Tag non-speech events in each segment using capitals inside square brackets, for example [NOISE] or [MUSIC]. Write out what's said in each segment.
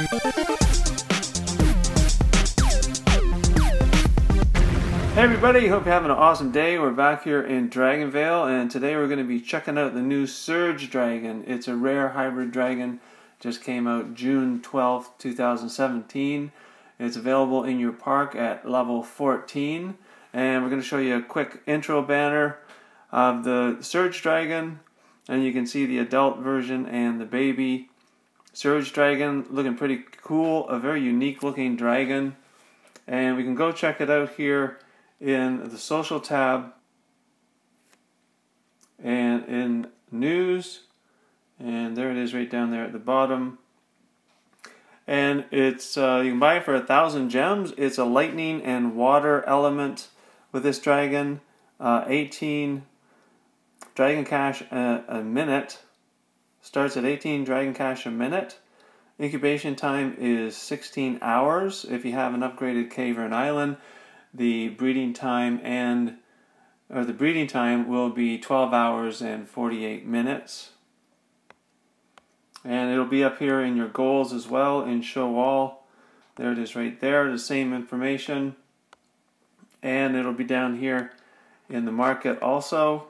Hey everybody, hope you're having an awesome day. We're back here in Dragonvale and today we're going to be checking out the new Surge Dragon. It's a rare hybrid dragon, just came out June 12th, 2017. It's available in your park at level 14 and we're going to show you a quick intro banner of the Surge Dragon and you can see the adult version and the baby Surge Dragon looking pretty cool, a very unique looking dragon. And we can go check it out here in the social tab and in news. And there it is right down there at the bottom. And it's uh, you can buy it for a thousand gems. It's a lightning and water element with this dragon uh, 18 dragon cash a, a minute starts at 18 dragon cash a minute incubation time is 16 hours if you have an upgraded cave or an island the breeding time and or the breeding time will be 12 hours and 48 minutes. And it'll be up here in your goals as well in show all. There it is right there, the same information. And it'll be down here in the market also.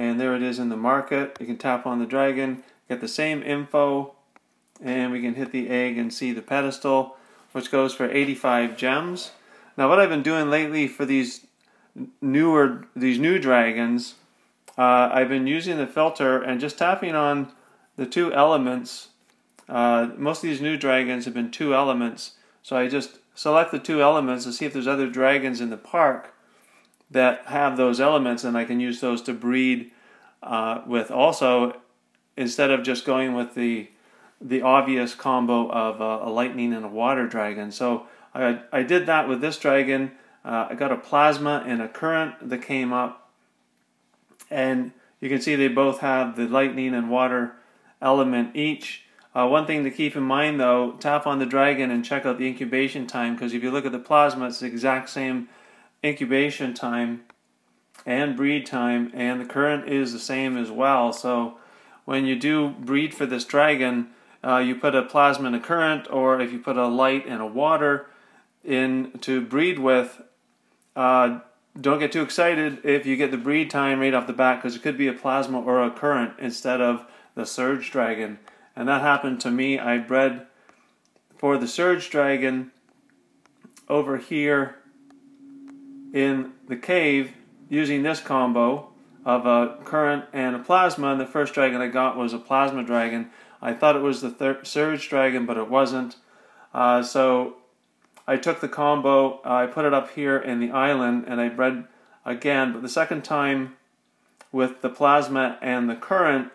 And there it is in the market. You can tap on the dragon, get the same info and we can hit the egg and see the pedestal which goes for 85 gems. Now what I've been doing lately for these newer these new dragons uh, I've been using the filter and just tapping on the two elements. Uh, most of these new dragons have been two elements. So I just select the two elements to see if there's other dragons in the park that have those elements and I can use those to breed uh, with also instead of just going with the the obvious combo of a, a, lightning and a water dragon. So I, I did that with this dragon. Uh, I got a plasma and a current that came up, and you can see they both have the lightning and water element each. Uh, one thing to keep in mind though, tap on the dragon and check out the incubation time because if you look at the plasma, it's the exact same incubation time and breed time, and the current is the same as well. So when you do breed for this dragon, uh, you put a plasma and a current, or if you put a light and a water in to breed with, uh, don't get too excited if you get the breed time right off the bat because it could be a plasma or a current instead of the surge dragon. And that happened to me. I bred for the surge dragon over here in the cave using this combo of a current and a plasma. And the first dragon I got was a plasma dragon. I thought it was the thir- Surge Dragon, but it wasn't. Uh, so I took the combo, uh, I put it up here in the island, and I bred again, but the second time with the plasma and the current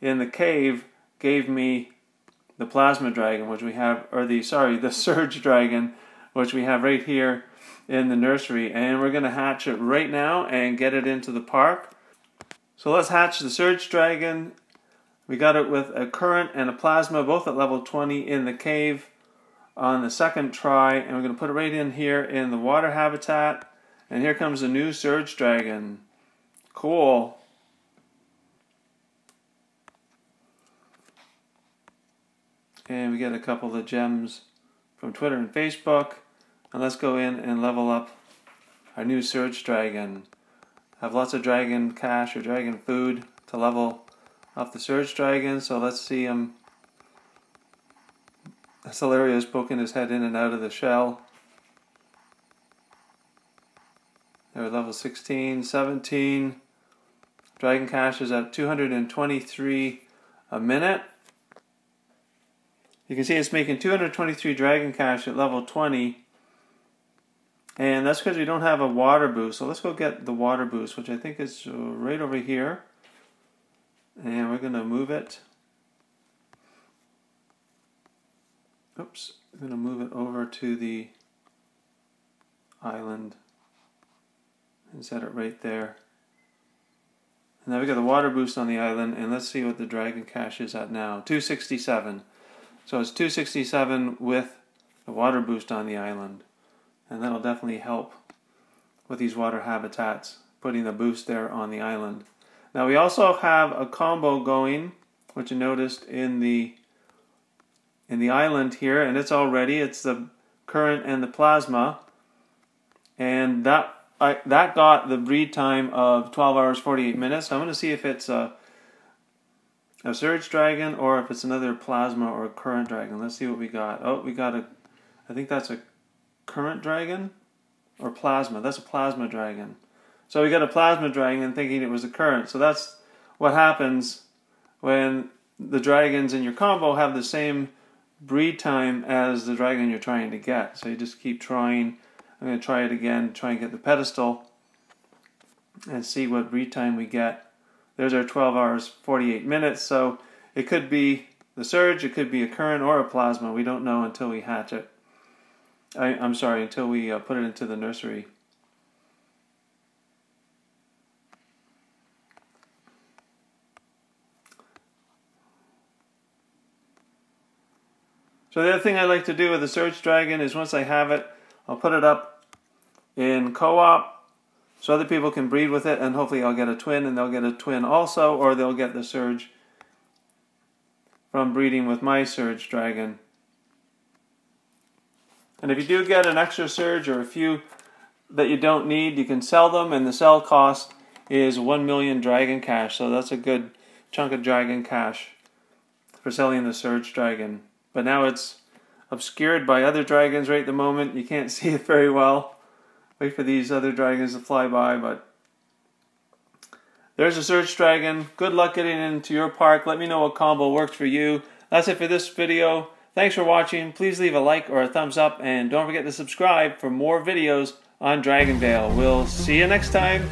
in the cave gave me the plasma dragon, which we have, or the, sorry, the [LAUGHS] surge dragon, which we have right here in the nursery. And we're going to hatch it right now and get it into the park. So let's hatch the surge dragon we got it with a current and a plasma, both at level 20 in the cave on the second try. And we're going to put it right in here in the water habitat. And here comes the new Surge Dragon. Cool. And we get a couple of gems from Twitter and Facebook. And let's go in and level up our new Surge Dragon. Have lots of dragon cash or dragon food to level up the Surge Dragon, so let's see um, him. Celerio is poking his head in and out of the shell. They're level 16, 17. Dragon Cash is at 223 a minute. You can see it's making 223 Dragon Cash at level 20. And that's because we don't have a water boost. So let's go get the water boost, which I think is uh, right over here and we're going to move it. Oops, I'm going to move it over to the island and set it right there. And now we got the water boost on the island, and let's see what the Dragon Cash is at now. 267. So it's 267 with the water boost on the island. And that'll definitely help with these water habitats, putting the boost there on the island. Now we also have a combo going which you noticed in the in the island here, and it's already. It's the current and the plasma, and that I that got the breed time of 12 hours 48 minutes. So I'm going to see if it's a a surge dragon or if it's another plasma or a current dragon. Let's see what we got. Oh, we got a I think that's a current dragon or plasma. That's a plasma dragon. So we got a plasma dragon thinking it was a current. So that's what happens when the dragons in your combo have the same breed time as the dragon you're trying to get. So you just keep trying. I'm going to try it again, try and get the pedestal and see what breed time we get. There's our 12 hours 48 minutes. So it could be the surge, it could be a current or a plasma. We don't know until we hatch it. I, am sorry, until we uh, put it into the nursery. So the other thing I like to do with the Surge Dragon is once I have it, I'll put it up in co-op so other people can breed with it and hopefully I'll get a twin and they'll get a twin also or they'll get the Surge from breeding with my Surge Dragon. And if you do get an extra Surge or a few that you don't need, you can sell them and the sell cost is 1 million Dragon Cash. So that's a good chunk of Dragon Cash for selling the Surge Dragon but now it's obscured by other dragons right at the moment. You can't [LAUGHS] see it very well. Wait for these other dragons to fly by, but there's a Surge Dragon. Good luck getting into your park. Let me know what combo works for you. That's it for this video. Thanks for watching. Please leave a like or a thumbs up, and don't forget to subscribe for more videos on Dragonvale. We'll see you next time.